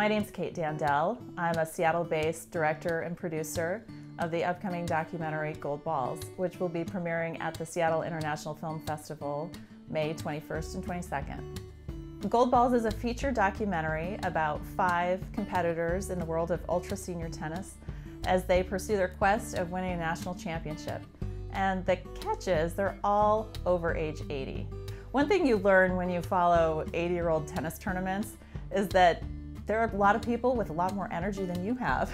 My name's Kate Dandel. I'm a Seattle-based director and producer of the upcoming documentary Gold Balls, which will be premiering at the Seattle International Film Festival May 21st and 22nd. Gold Balls is a feature documentary about five competitors in the world of ultra senior tennis as they pursue their quest of winning a national championship. And the catch is they're all over age 80. One thing you learn when you follow 80 year old tennis tournaments is that there are a lot of people with a lot more energy than you have.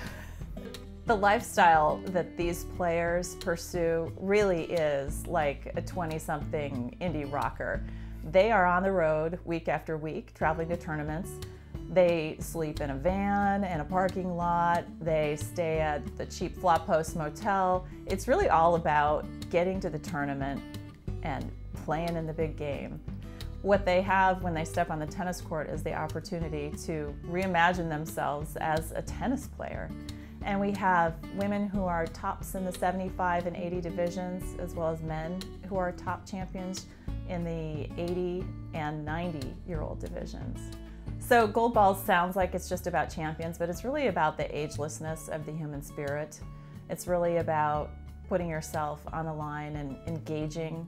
the lifestyle that these players pursue really is like a 20 something indie rocker. They are on the road week after week, traveling to tournaments. They sleep in a van, in a parking lot. They stay at the cheap flop post motel. It's really all about getting to the tournament and playing in the big game. What they have when they step on the tennis court is the opportunity to reimagine themselves as a tennis player. And we have women who are tops in the 75 and 80 divisions, as well as men who are top champions in the 80 and 90 year old divisions. So Gold Balls sounds like it's just about champions, but it's really about the agelessness of the human spirit. It's really about putting yourself on the line and engaging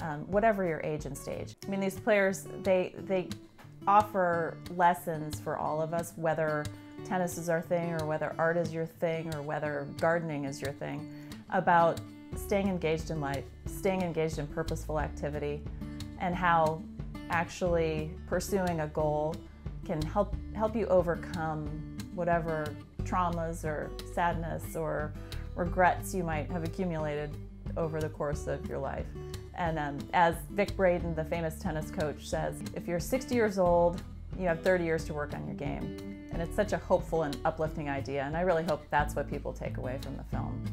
um, whatever your age and stage. I mean, these players, they, they offer lessons for all of us, whether tennis is our thing or whether art is your thing or whether gardening is your thing, about staying engaged in life, staying engaged in purposeful activity, and how actually pursuing a goal can help, help you overcome whatever traumas or sadness or regrets you might have accumulated over the course of your life. And um, as Vic Braden, the famous tennis coach, says, if you're 60 years old, you have 30 years to work on your game. And it's such a hopeful and uplifting idea, and I really hope that's what people take away from the film.